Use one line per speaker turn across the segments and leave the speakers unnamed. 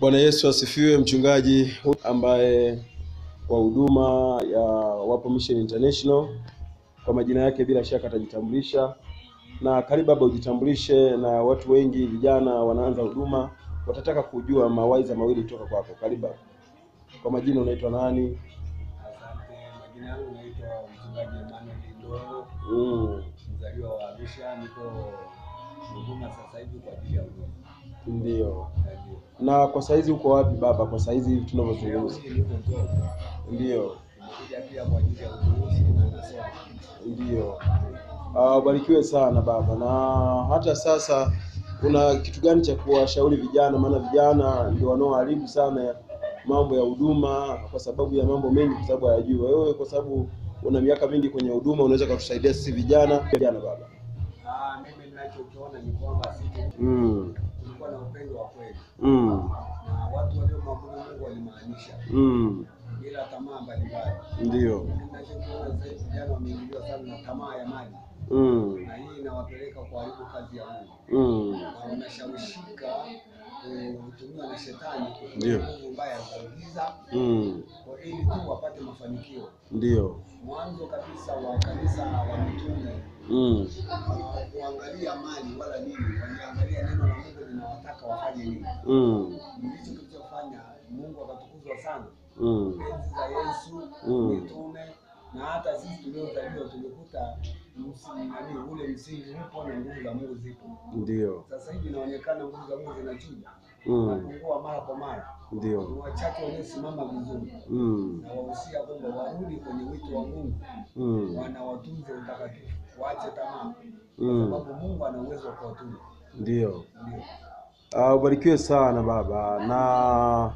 Bwana Yesu asifiwe. Mchungaji ambaye kwa huduma ya Wapo Mission International, kwa majina yake bila shaka atajitambulisha. Na karibu baba, ujitambulishe, na watu wengi vijana wanaanza huduma watataka kujua mawaidha mawili kutoka kwako. Karibu baba. Kwa majina unaitwa nani?
Asante. Majina yangu naitwa mchungaji Emmanuel Ndoro,
Mm,
mzaliwa wa Arusha. Niko huduma sasa hivi kwa ajili ya huduma.
ndio. Na kwa saizi uko wapi baba? Kwa saizi hivi tunavyozungumza. Ndio, ndio. Ah, ubarikiwe sana baba. Na hata sasa kuna kitu gani cha kuwashauri vijana? Maana vijana ndio wanaoharibu sana mambo ya huduma kwa sababu ya mambo mengi, kwa sababu hayajui. Wewe kwa sababu una miaka mingi kwenye huduma, unaweza kutusaidia sisi vijana vijana baba.
Ah, mimi ninachokiona ni kwamba sisi
Mm,
na upendo wa kweli
mm,
na watu waliomwabudu Mungu walimaanisha
mm,
bila tamaa mbalimbali.
ndio.
Ninachokiona sasa hivi vijana wameingiliwa sana na tamaa ya mali,
Mm,
na hii inawapeleka kuharibu kazi ya Mungu.
mm,
na wanashawishika kutumiwa na shetani
Ndio.
nguvu mbaya za giza
mm,
kwa ili tu wapate mafanikio.
ndio.
Mwanzo kabisa wa kanisa wa mitume
Mm,
kuangalia mali wala nini, waliangalia neno la Mungu linawataka wafanye nini.
mm,
Ndicho kilichofanya Mungu akatukuzwa sana.
mm,
Enzi za Yesu,
Mm.
mitume na hata sisi tuliozaliwa tulikuta msingi nani, ule msingi upo na nguvu za Mungu zipo.
ndio.
Sasa hivi inaonekana nguvu za Mungu zinachuja
Mm,
napungua mara kwa mara. Ni
ndio.
wachache waliosimama vizuri,
Mm,
na wahusia kwamba warudi kwenye wito wa Mungu,
mm,
Wanawatunze utakatifu, waache tamaa, kwa
mm,
sababu Mungu ana uwezo wa kuwatuma.
ndio.
Ndio
Ah, ubarikiwe sana baba. Na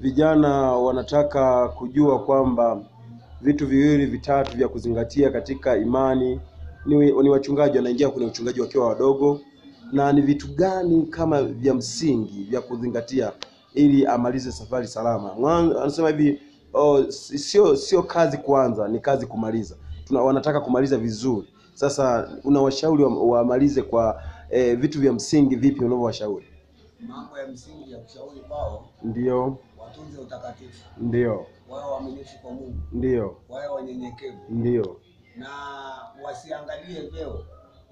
vijana wanataka kujua kwamba vitu viwili vitatu vya kuzingatia katika imani. Ni, ni wachungaji wanaingia kwenye uchungaji wakiwa wadogo, na ni vitu gani kama vya msingi vya kuzingatia ili amalize safari salama. Mwanzo anasema hivi oh, sio sio kazi kwanza ni kazi kumaliza. Tuna, wanataka kumaliza vizuri. Sasa unawashauri wa- wamalize kwa eh, vitu vya msingi vipi unavyowashauri?
mambo ya msingi ya kushauri kwao,
Ndio,
watunze utakatifu,
ndio,
wawe waaminifu kwa Mungu,
ndio,
wawe wanyenyekevu.
Ndio.
na wasiangalie vyeo,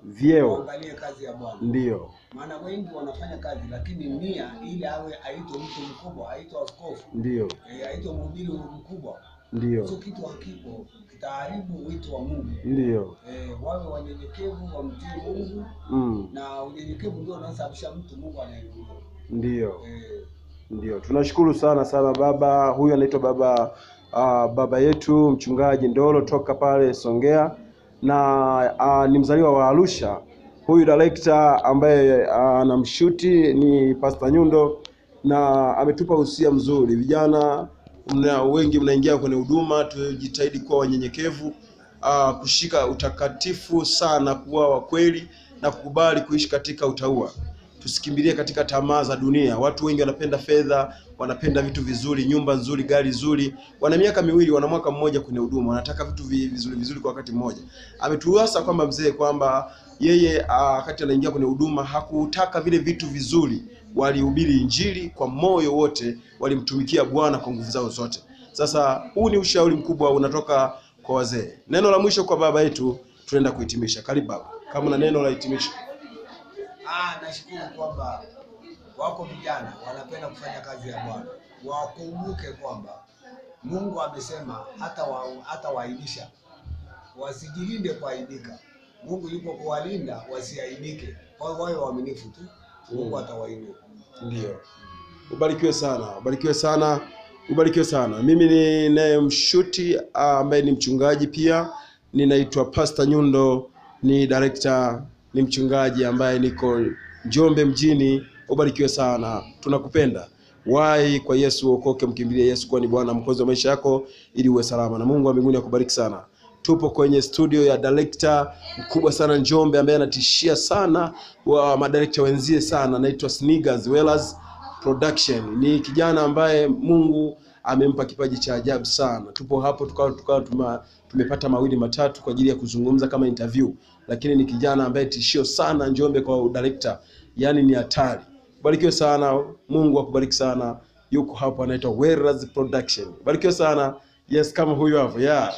Vyeo,
waangalie kazi ya Bwana.
ndio,
Maana wengi wanafanya kazi, lakini nia ile awe aitwe mtu mkubwa, aitwe askofu,
ndio,
e, aitwe mhubiri mkubwa
ndio,
hicho kitu hakipo, kitaharibu wito wa Mungu.
ndio.
Eh, wawe wanyenyekevu, wamtii Mungu,
Mm,
na unyenyekevu ndio unasababisha mtu Mungu anayemjua.
ndio,
Eh,
ndio. Tunashukuru sana sana baba. Huyu anaitwa baba uh, baba yetu mchungaji Ndolo toka pale Songea na uh, ni mzaliwa wa Arusha. Huyu director ambaye anamshuti ni Pastor Nyundo na ametupa usia mzuri. Vijana mna wengi mnaingia kwenye huduma, tujitahidi kuwa wanyenyekevu, uh, kushika utakatifu sana, kuwa wa kweli na kukubali kuishi katika utaua. Tusikimbilie katika tamaa za dunia. Watu wengi wanapenda fedha, wanapenda vitu vizuri, nyumba nzuri, gari nzuri. Wana miaka miwili, wana mwaka mmoja kwenye huduma, wanataka vitu vi- vizuri vizuri kwa wakati mmoja. Ametuasa kwamba mzee kwamba yeye ah, wakati anaingia kwenye huduma hakutaka vile vitu vizuri, walihubiri Injili kwa moyo wote, walimtumikia Bwana kwa nguvu zao zote. Sasa huu ni ushauri mkubwa unatoka kwa wazee. Neno la mwisho kwa baba yetu, tunaenda kuhitimisha. Karibu baba, kama na neno la hitimisho.
Ah, nashukuru kwamba wako vijana wanapenda kufanya kazi ya Bwana. Wakumbuke kwamba Mungu amesema hata wa, hata waaibisha, wasijilinde kuaibika. Mungu yupo kuwalinda wasiaibike, kwa wawe waaminifu tu, Mungu atawainua.
Ndio. Ubarikiwe sana, ubarikiwe sana, ubarikiwe sana. Mimi ninaye mshuti ambaye ni mchungaji pia, ninaitwa Pastor Nyundo, ni director, ni mchungaji ambaye niko Njombe mjini. Ubarikiwe sana, tunakupenda. Wai kwa Yesu, uokoke, mkimbilie Yesu kuwa ni Bwana mkozi wa maisha yako, ili uwe salama, na Mungu wa mbinguni akubariki sana. Tupo kwenye studio ya director mkubwa sana Njombe, ambaye anatishia sana wa madirekta wenzie sana, anaitwa Sniggers Wellers Production. Ni kijana ambaye Mungu amempa kipaji cha ajabu sana. Tupo hapo tukawa tukawa tuma, tumepata mawili matatu kwa ajili ya kuzungumza kama interview, lakini ni kijana ambaye tishio sana Njombe kwa director, yani ni hatari. Barikiwe sana, Mungu akubariki sana. Yuko hapo anaitwa Weras Production. Barikiwe sana. Yes, kama huyu hapo yeah.